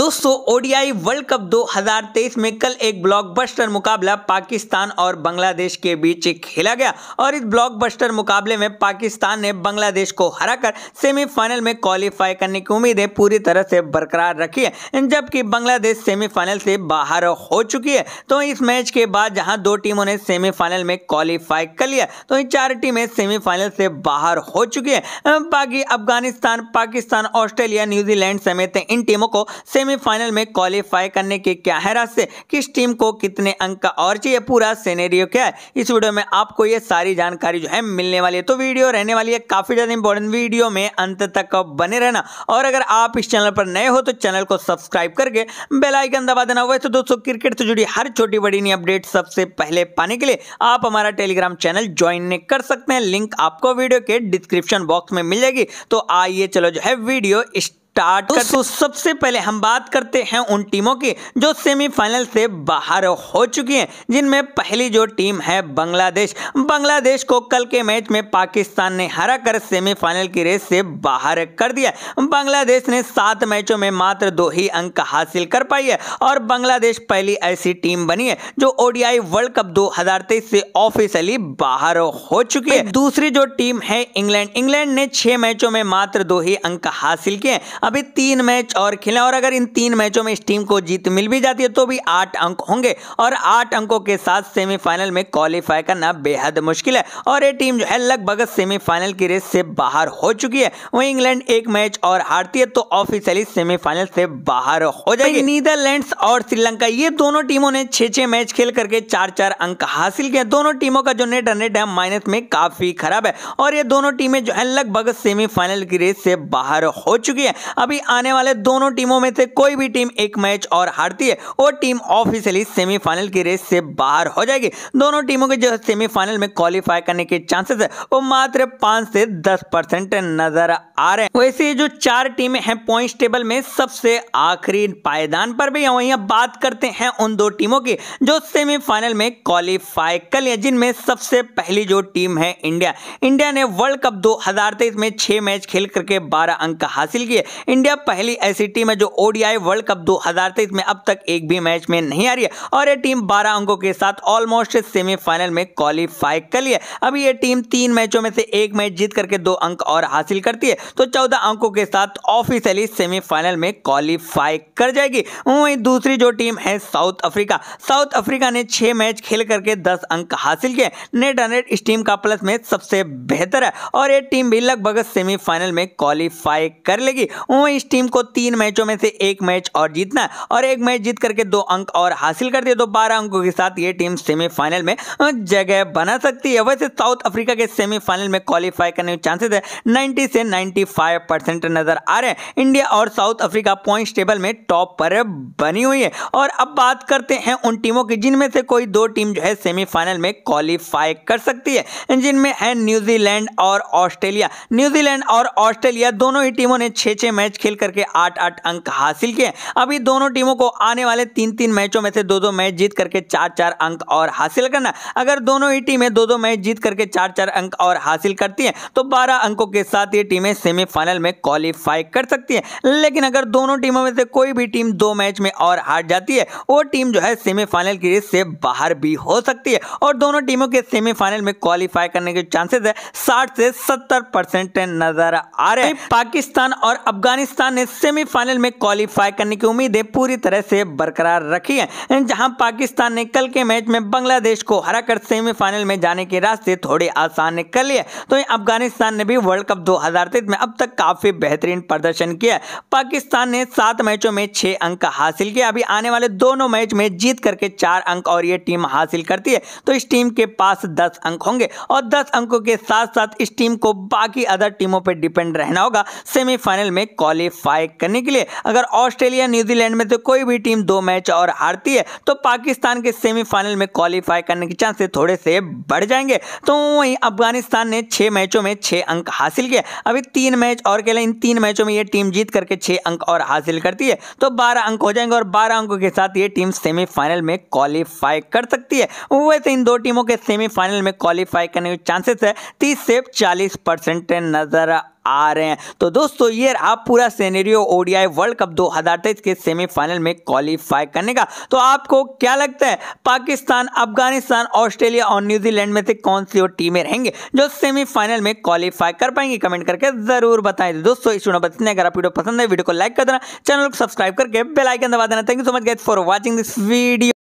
दोस्तों, ODI world cup 2023 में कल एक ब्लॉकबस्टर मुकाबला पाकिस्तान और बांग्लादेश के बीच खेला गया और इस ब्लॉकबस्टर मुकाबले में पाकिस्तान ने बांग्लादेश को हराकर सेमीफाइनल में क्वालिफाई करने की उम्मीदें पूरी तरह से बरकरार रखी है। जबकि बांग्लादेश सेमीफाइनल से बाहर हो चुकी है तो इस मैच के बाद जहाँ दो टीमों ने सेमीफाइनल में क्वालिफाई कर लिया तो इन चार टीमें सेमीफाइनल से बाहर हो चुकी है। बाकी अफ़गानिस्तान, पाकिस्तान, ऑस्ट्रेलिया, न्यूजीलैंड समेत इन टीमों को सेमी सेमीफाइनल में क्वालिफाई करने के क्या है रास्ते किस टीम को कितने अंक का और चाहिए पूरा सिनेरियो क्या है? इस वीडियो में आपको ये सारी जानकारी जो है मिलने वाली है। तो वीडियो रहने वाली है, काफ़ी ज़्यादा इंपॉर्टेंट वीडियो में अंत तक बने रहना। और अगर आप इस चैनल पर नए हो तो चैनल को सब्सक्राइब करके बेलाइकन दबा देना वैसे दोस्तों, क्रिकेट से जुड़ी हर छोटी बड़ी नई अपडेट सबसे पहले पाने के लिए आप हमारा टेलीग्राम चैनल ज्वाइन कर सकते हैं। लिंक आपको वीडियो के डिस्क्रिप्शन बॉक्स में मिल जाएगी। तो आइए चलो जो है वीडियो स्टार्ट कर तो सबसे पहले हम बात करते हैं उन टीमों की जो सेमीफाइनल से बाहर हो चुकी हैं जिनमें पहली जो टीम है बांग्लादेश। बांग्लादेश को कल के मैच में पाकिस्तान ने हरा कर सेमीफाइनल की रेस से बाहर कर दिया। बांग्लादेश ने सात मैचों में मात्र दो ही अंक हासिल कर पाई है और बांग्लादेश पहली ऐसी टीम बनी है जो ओडीआई वर्ल्ड कप दो हज़ार तेईस से ऑफिशियली बाहर हो चुकी है। दूसरी जो टीम है इंग्लैंड इंग्लैंड ने छह मैचों में मात्र दो ही अंक हासिल किए अभी तीन मैच और खेले और अगर इन तीन मैचों में इस टीम को जीत मिल भी जाती है तो भी आठ अंक होंगे और आठ अंकों के साथ सेमीफाइनल में क्वालिफाई करना बेहद मुश्किल है। और ये टीम जो है लगभग सेमीफाइनल की रेस से बाहर हो चुकी है। वही इंग्लैंड एक मैच और हारती है तो ऑफिशियली सेमीफाइनल से बाहर हो जाएगी। नीदरलैंड और श्रीलंका, ये दोनों टीमों ने छह छह मैच खेल करके चार चार अंक हासिल किए दोनों टीमों का जो नेट रन रेट है माइनस में काफ़ी खराब है। और ये दोनों टीमें जो है लगभग सेमीफाइनल की रेस से बाहर हो चुकी है। अभी आने वाले दोनों टीमों में से कोई भी टीम एक मैच और हारती है, वो टीम ऑफिशियली सेमीफाइनल की रेस से बाहर हो जाएगी। दोनों टीमों के जो सेमीफाइनल में क्वालिफाई करने के चांसेस है, वो मात्र पाँच से दस परसेंट नज़र आ रहे हैं। वैसे जो चार टीमें हैं पॉइंट टेबल में, सबसे आखिरी पायदान पर भी वहीं बात करते हैं उन दो टीमों की जो सेमीफाइनल में क्वालिफाई कर लिया जिनमें सबसे पहली जो टीम है इंडिया। इंडिया ने वर्ल्ड कप दो हज़ार तेईस में छह मैच खेल करके बारह अंक हासिल किए। इंडिया पहली ऐसी टीम है जो ओडीआई वर्ल्ड कप 2023 में अब तक एक भी मैच में नहीं आ रही है और ये टीम 12 अंकों के साथ ऑलमोस्ट सेमीफाइनल में क्वालिफाई कर लिया अभी ये टीम तीन मैचों में से एक मैच जीत करके दो अंक और हासिल करती है तो चौदह अंकों के साथ ऑफिशियली सेमीफाइनल में क्वालिफाई कर जाएगी। वहीं दूसरी जो टीम है साउथ अफ्रीका साउथ अफ्रीका ने छह मैच खेल करके दस अंक हासिल किए नेट रन इस टीम का प्लस में सबसे बेहतर है और ये टीम भी लगभग सेमीफाइनल में क्वालिफाई कर लेगी। वहीं इस टीम को तीन मैचों में से एक मैच और जीतना है। और एक मैच जीत करके दो अंक और हासिल कर दिए। तो बारह अंकों के साथ ये टीम सेमीफाइनल में जगह बना सकती है। वैसे साउथ अफ्रीका के सेमीफाइनल में क्वालिफाई करने के चांसेस है। 90 से 95 परसेंट नज़र आ रहे हैं। इंडिया और साउथ अफ्रीका पॉइंट टेबल में टॉप पर बनी हुई है। और अब बात करते हैं उन टीमों की जिनमें से कोई दो टीम जो है सेमीफाइनल में क्वालिफाई कर सकती है। जिनमें है न्यूजीलैंड और ऑस्ट्रेलिया। न्यूजीलैंड और ऑस्ट्रेलिया दोनों ही टीमों ने छह छह मैच खेल करके आठ आठ अंक हासिल किए। अभी दोनों टीमों को आने वाले तीन तीन मैचों में से दो दो मैच जीत करके चार चार अंक और हासिल करना। अगर दोनों ही टीमें दो दो मैच जीत करके चार चार अंक और हासिल करती हैं तो बारह अंकों के साथ ये टीमें सेमीफाइनल में क्वालिफाई कर सकती है। लेकिन अगर दोनों टीमों में से कोई भी टीम दो मैच में और हार जाती है, वो टीम जो है सेमीफाइनल की रेस से बाहर भी हो सकती है। और दोनों टीमों के सेमीफाइनल में क्वालिफाई करने के चांसेस है, साठ से सत्तर परसेंट नज़र आ रहे हैं। पाकिस्तान और अफ़गानिस्तान ने सेमीफाइनल में क्वालिफाई करने की उम्मीदें पूरी तरह से बरकरार रखी है, जहाँ पाकिस्तान ने कल के मैच में बांग्लादेश को हराकर सेमीफाइनल में जाने के रास्ते थोड़े आसान कर लिए। तो अफ़गानिस्तान ने भी वर्ल्ड कप दो हज़ार तेईस में अब तक काफ़ी बेहतरीन प्रदर्शन किया पाकिस्तान ने सात मैचों में छह अंक हासिल किया अभी आने वाले दोनों मैच में जीत करके चार अंक और ये टीम हासिल करती है। तो इस टीम के पास दस अंक होंगे और दस अंकों के साथ साथ इस टीम को बाकी अदर टीमों पर डिपेंड रहना होगा। सेमीफाइनल में क्वालिफाई करने के लिए अगर ऑस्ट्रेलिया, न्यूजीलैंड में से कोई भी टीम दो मैच और हारती है तो पाकिस्तान के सेमीफाइनल में क्वालिफाई करने के चांसेस थोड़े से बढ़ जाएँगे। तो वहीं अफ़गानिस्तान ने छह मैचों में छह अंक हासिल किए। अभी तीन मैच और खेले। इन तीन मैचों में ये टीम जीत करके छह अंक और हासिल करती है। तो बारह अंक हो जाएँगे और बारह अंकों के साथ ये टीम सेमीफाइनल में क्वालिफाई कर सकती है। वैसे इन दो टीमों के सेमीफाइनल में क्वालिफाई करने के चांसेस है तीस से चालीस परसेंट नज़र आ रहे हैं। तो दोस्तों, ये आप पूरा सेनेरियो ओडीआई वर्ल्ड कप 2023 के सेमीफाइनल में क्वालिफाई करने का। तो आपको क्या लगता है, पाकिस्तान, अफ़गानिस्तान, ऑस्ट्रेलिया और न्यूजीलैंड में से कौन सी टीमें रहेंगे जो सेमीफाइनल में क्वालिफाई कर पाएँगे? कमेंट करके ज़रूर बताएँ। तो दोस्तों, इस वीडियो अगर आप वीडियो पसंद है, वीडियो को लाइक कर देना। चैनल को सब्सक्राइब करके बेलाइकन दबा देना। Thank you so much get for watching this video